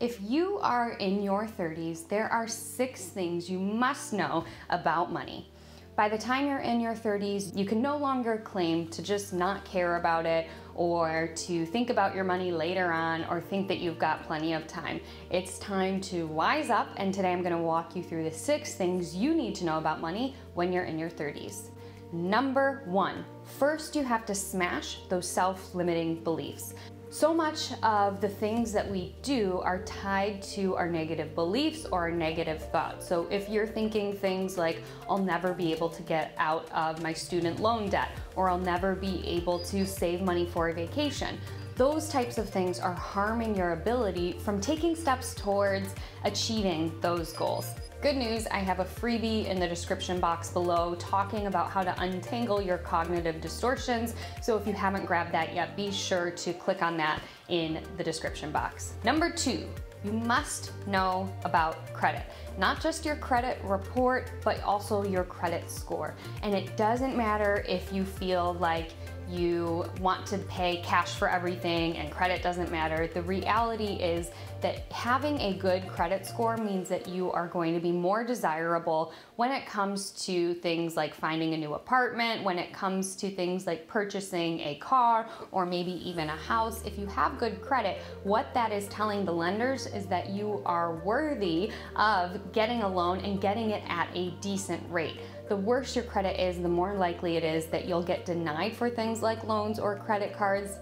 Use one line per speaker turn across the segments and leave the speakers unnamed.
If you are in your 30s, there are six things you must know about money. By the time you're in your 30s, you can no longer claim to just not care about it or to think about your money later on or think that you've got plenty of time. It's time to wise up, and today I'm gonna walk you through the six things you need to know about money when you're in your 30s. Number one, first you have to smash those self limiting beliefs. So much of the things that we do are tied to our negative beliefs or our negative thoughts. So if you're thinking things like, I'll never be able to get out of my student loan debt, or I'll never be able to save money for a vacation, those types of things are harming your ability from taking steps towards achieving those goals. Good news, I have a freebie in the description box below talking about how to untangle your cognitive distortions. So if you haven't grabbed that yet, be sure to click on that in the description box. Number two, you must know about credit. Not just your credit report, but also your credit score. And it doesn't matter if you feel like you want to pay cash for everything and credit doesn't matter. The reality is that having a good credit score means that you are going to be more desirable when it comes to things like finding a new apartment, when it comes to things like purchasing a car or maybe even a house. If you have good credit, what that is telling the lenders is that you are worthy of getting a loan and getting it at a decent rate. The worse your credit is, the more likely it is that you'll get denied for things like loans or credit cards.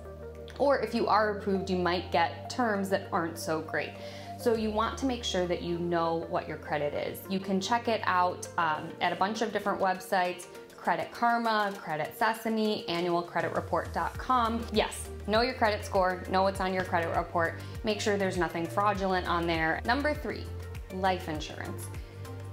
Or if you are approved, you might get terms that aren't so great. So you want to make sure that you know what your credit is. You can check it out um, at a bunch of different websites, Credit Karma, Credit Sesame, annualcreditreport.com. Yes, know your credit score, know what's on your credit report, make sure there's nothing fraudulent on there. Number three, life insurance.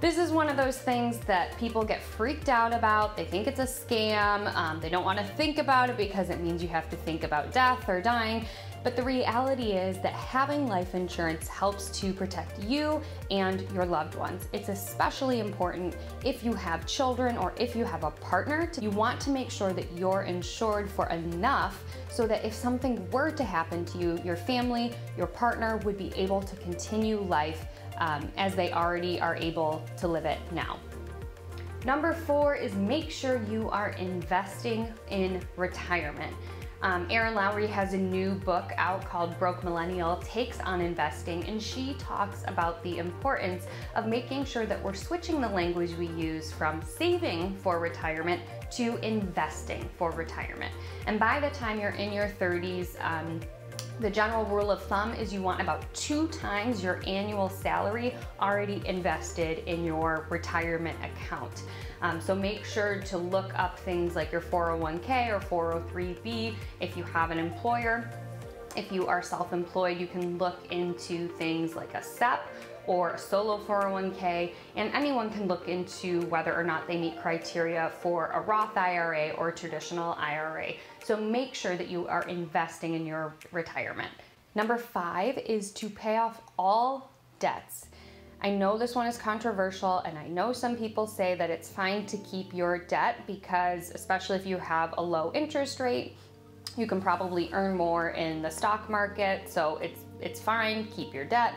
This is one of those things that people get freaked out about. They think it's a scam. Um, they don't want to think about it because it means you have to think about death or dying. But the reality is that having life insurance helps to protect you and your loved ones. It's especially important if you have children or if you have a partner. You want to make sure that you're insured for enough so that if something were to happen to you, your family, your partner would be able to continue life um, as they already are able to live it now. Number four is make sure you are investing in retirement. Um, Erin Lowry has a new book out called Broke Millennial Takes on Investing, and she talks about the importance of making sure that we're switching the language we use from saving for retirement to investing for retirement. And by the time you're in your 30s, um, the general rule of thumb is you want about two times your annual salary already invested in your retirement account. Um, so make sure to look up things like your 401k or 403b if you have an employer. If you are self-employed, you can look into things like a SEP or a solo 401k, and anyone can look into whether or not they meet criteria for a Roth IRA or traditional IRA. So make sure that you are investing in your retirement. Number five is to pay off all debts. I know this one is controversial, and I know some people say that it's fine to keep your debt because, especially if you have a low interest rate, you can probably earn more in the stock market, so it's it's fine, keep your debt.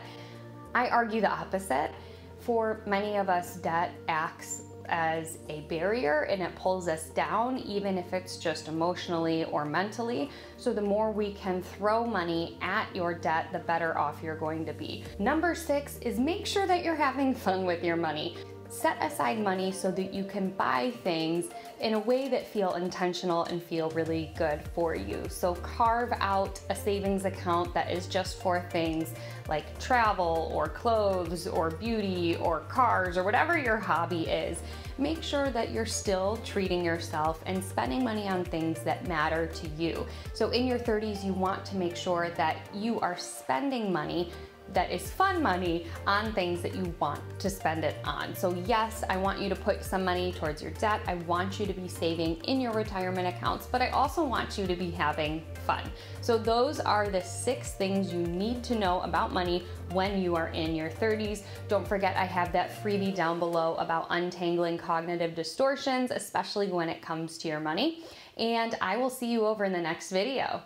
I argue the opposite. For many of us, debt acts as a barrier and it pulls us down, even if it's just emotionally or mentally. So, the more we can throw money at your debt, the better off you're going to be. Number six is make sure that you're having fun with your money. Set aside money so that you can buy things in a way that feel intentional and feel really good for you. So carve out a savings account that is just for things like travel or clothes or beauty or cars or whatever your hobby is. Make sure that you're still treating yourself and spending money on things that matter to you. So in your 30s, you want to make sure that you are spending money that is fun money on things that you want to spend it on. So yes, I want you to put some money towards your debt. I want you to be saving in your retirement accounts, but I also want you to be having fun. So those are the six things you need to know about money when you are in your 30s. Don't forget I have that freebie down below about untangling cognitive distortions, especially when it comes to your money. And I will see you over in the next video.